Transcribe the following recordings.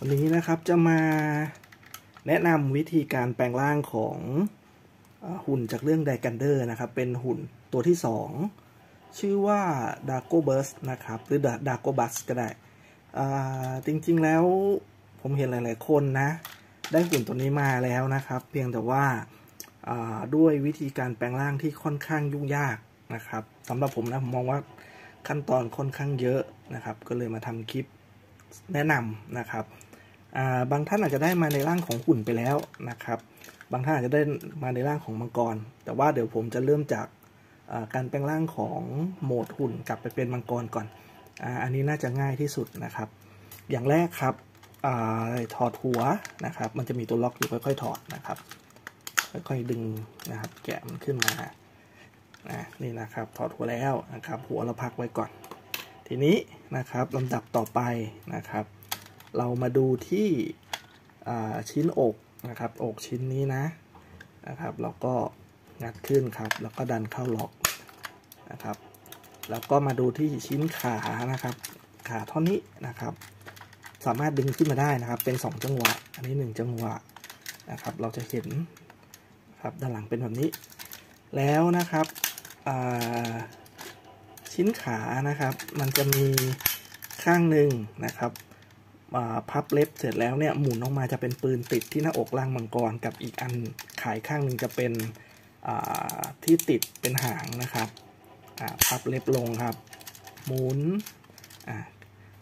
วันนี้นะครับจะมาแนะนำวิธีการแปลงร่างของหุ่นจากเรื่องไดกันเดอร์นะครับ เป็นหุ่นตัวที่ 2 ชื่อว่าดาโกเบิร์สนะครับ หรือดาโกบัสก็ได้ จริงๆแล้วผมเห็นหลายๆคนนะ ได้หุ่นตัวนี้มาแล้วนะครับ เพียงแต่ว่าด้วยวิธีการแปลงร่างที่ค่อนข้างยุ่งยากนะครับสำหรับผมนะผมมองว่าขั้นตอนค่อนข้างเยอะนะครับ ก็เลยมาทำคลิป แนะนำนะครับบางท่านอาจจะได้มาในร่างของหุ่นไปแล้วนะครับ บางท่านอาจจะได้มาในร่างของมังกร แต่ว่าเดี๋ยวผมจะเริ่มจากการแปลงร่างของโหมดหุ่นกลับไปเป็นมังกรก่อนอันนี้น่าจะง่ายที่สุดนะครับ อย่างแรกครับอถอดหัวนะครับ มันจะมีตัวล็อกอยู่ค่อยๆ ถอดนะครับ ค่อยๆดึงนะครับ แกะมันขึ้นมานะนี่นะครับ ถอดหัวแล้วนะครับ หัวเราพักไว้ก่อน ทีนี้นะครับลำดับต่อไปนะครับ เรามาดูที่ชิ้นอกนะครับ อกชิ้นนี้นะนะครับ เราก็งัดขึ้นครับ แล้วก็ดันเข้าล็อกนะครับ แล้วก็มาดูที่ชิ้นขานะครับ ขาท่อนนี้นะครับ สามารถดึงขึ้นมาได้นะครับ เป็น 2 จังหวะ อันนี้ 1 จังหวะนะครับ เราจะเห็นครับด้านหลังเป็นแบบนี้ แล้วนะครับ ชิ้นขานะครับ มันจะมีข้างหนึ่งนะครับพับเล็บเสร็จแล้วเนี่ยหมุนออกมาจะเป็นปืนติดที่หน้าอกล่างมังกรกับอีกอันขายข้างหนึ่งจะเป็นที่ติดเป็นหางนะครับพับเล็บลงครับ หมุน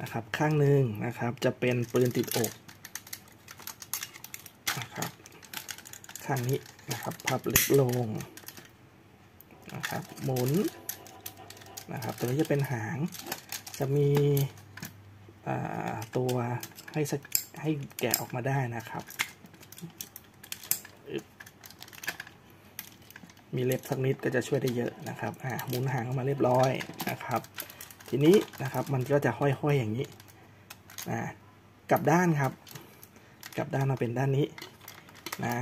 นะครับข้างหนึ่งนะครับจะเป็นปืนติดอกนะครับข้างนี้นะครับพับเล็บลงนะครับหมุน นะครับ ตัวนี้จะเป็นหาง จะมีตัวให้ให้แกะออกมาได้นะครับ มีเล็บสักนิดก็จะช่วยได้เยอะนะครับอ่าหมุนหางออกมาเรียบร้อยนะครับ ทีนี้นะครับมันก็จะห้อยๆอย่างนี้นะกลับด้านครับ กลับด้านมาเป็นด้านนี้นะ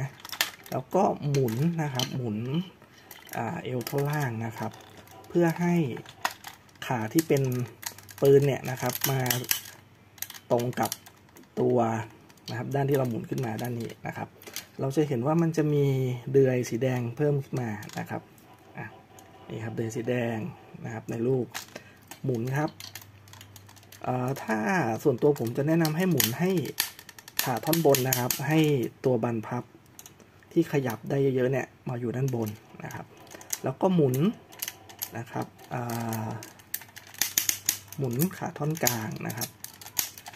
แล้วก็หมุนนะครับหมุนเอวเท่าล่างนะครับ เพื่อให้ ขาที่เป็นปืนเนี่ยนะครับมาตรงกับตัวนะครับด้านที่เราหมุนขึ้นมาด้านนี้นะครับ เราจะเห็นว่ามันจะมีเดือยสีแดงเพิ่มขึ้นมานะครับอะนี่ครับเดือยสีแดงนะครับในรูปหมุนครับถ้าส่วนตัวผมจะแนะนำให้หมุนให้ขาท่อนบนนะครับ ให้ตัวบันพับที่ขยับได้เยอะๆเนี่ยมาอยู่ด้านบนนะครับ แล้วก็หมุนนะครับ หมุนขาท่อนกลางนะครับ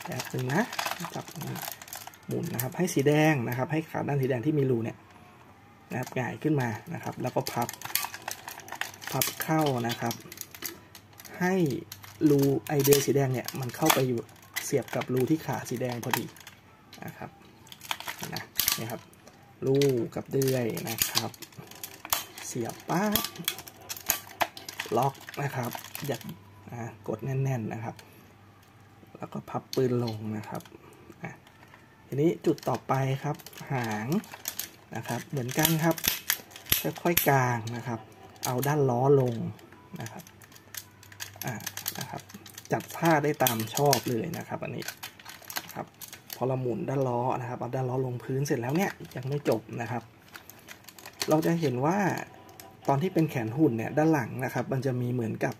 แบบนึงนะจับหมุนนะครับ ให้สีแดงนะครับ ให้ขาด้านสีแดงที่มีรูเนี่ยนะครับหงายขึ้นมานะครับ แล้วก็พับพับเข้านะครับ ให้รูไอเดียสีแดงเนี่ยมันเข้าไปอยู่เสียบกับรูที่ขาสีแดงพอดีนะครับนะนี่ครับรูกับเดือยนะครับ เสียบปั๊บล็อกนะครับยั ดกดแน่น ๆนะครับ แล้วก็พับปืนลงนะครับทีนี้จุดต่อไปครับ หางนะครับ เหมือนกันครับ ค่อยๆกลางนะครับ เอาด้านล้อลงนะครับอ่านะครับ จัดท่าได้ตามชอบเลยนะครับ อันนี้ครับพอเราหมุนด้านล้อนะครับเอาด้านล้อลงพื้นเสร็จแล้วเนี่ยยังไม่จบนะครับ เราจะเห็นว่าตอนที่เป็นแขนหุ่นเนี่ยด้านหลังนะครับ มันจะมีเหมือนกับ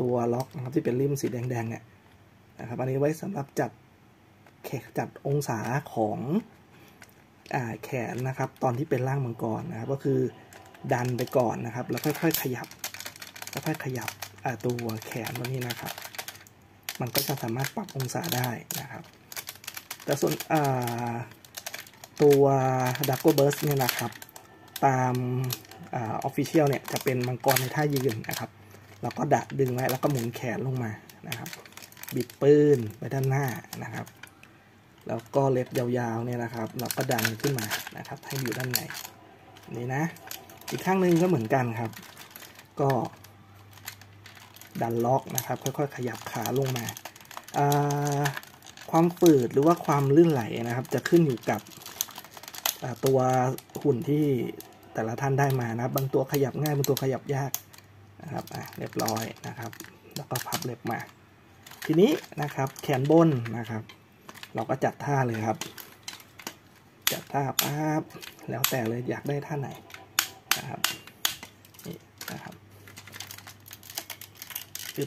ตัวล็อกนะครับที่เป็นริมสีแดงๆเนี่ยนะครับอันนี้ไว้สำหรับจัดแขจัดองศาของอแขนนะครับ ตอนที่เป็นร่างมังกรนะครับ ก็คือดันไปก่อนนะครับ แล้วค่อยๆขยับค่อยๆขยับตัวแขนตรงนี้นะครับ มันก็จะสามารถปรับองศาได้นะครับ แต่ส่วนตัวดักโกเบิร์สเนี่ยนะครับ ตามออฟฟิเชียลเนี่ยจะเป็นมังกรในท่ายืนนะครับ แล้วก็ดัดดึงไว้แล้วก็หมุนแขนลงมานะครับ บิดปืนไปด้านหน้านะครับ แล้วก็เล็บยาวๆเนี่ยนะครับ เราก็ดันขึ้นมานะครับ ให้อยู่ด้านในนี่นะ อีกข้างหนึ่งก็เหมือนกันครับ ก็ดันล็อกนะครับ ค่อยๆ ขยับขาลงมา ความฝืดหรือว่าความลื่นไหลนะครับ จะขึ้นอยู่กับตัวหุ่นที่แต่ละท่านได้มานะ บางตัวขยับง่าย บางตัวขยับยาก นะครับอะเรียบร้อยนะครับ แล้วก็พับเล็บมา ทีนี้นะครับแขนบนนะครับ เราก็จัดท่าเลยครับ จัดท่าปั๊บแล้วแต่เลยอยากได้ท่าไหนนะครับนี่นะครับคือ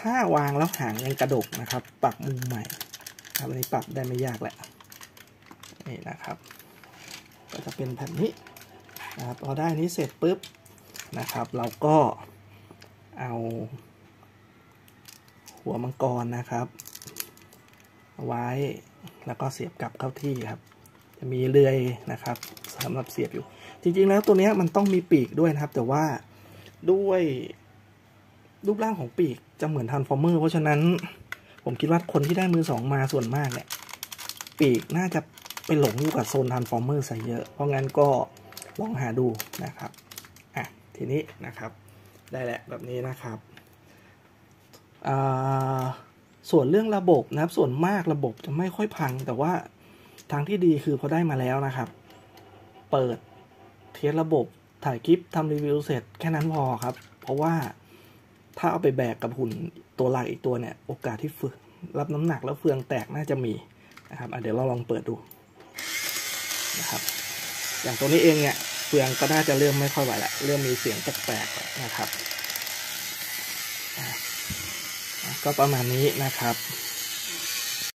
ถ้าวางแล้วหางยังกระดกนะครับ ปรับมุมใหม่ครับอันนี้ปรับได้ไม่ยากแหละนี่นะครับ ก็จะเป็นแบบนี้นะครับพอได้นี้เสร็จปุ๊บนะครับ เราก็ เอา หัวมังกรนะครับไว้แล้วก็เสียบกลับเข้าที่ครับ จะมีเลื่อยนะครับสำหรับเสียบอยู่ จริงๆแล้วตัวนี้มันต้องมีปีกด้วยนะครับ แต่ว่าด้วยรูปร่างของปีกจะเหมือนทันฟอร์เมอร์เพราะฉะนั้นผมคิดว่าคนที่ได้มือสองมาส่วนมากเนี่ย ปีกน่าจะไปหลงอยู่กับโซนทันฟอร์เมอร์ซะเยอะ เพราะงั้นก็ลองหาดูนะครับ อะ ทีนี้นะครับ ได้แหละแบบนี้นะครับส่วนเรื่องระบบนะครับ ส่วนมากระบบจะไม่ค่อยพัง แต่ว่าทางที่ดีคือพอได้มาแล้วนะครับ เปิดเทสระบบถ่ายคลิปทำรีวิวเสร็จแค่นั้นพอครับ เพราะว่าถ้าเอาไปแบกกับหุ่นตัวหลักอีกตัวเนี่ย โอกาสที่เฟืองรับน้ำหนักแล้วเฟืองแตกน่าจะมีนะครับเดี๋ยวเราลองเปิดดูนะครับ อย่างตัวนี้เองเนี่ย เฟืองก็น่าจะเริ่มไม่ค่อยไหวละเริ่มมีเสียงแปลกๆนะครับ ก็ประมาณนี้นะครับ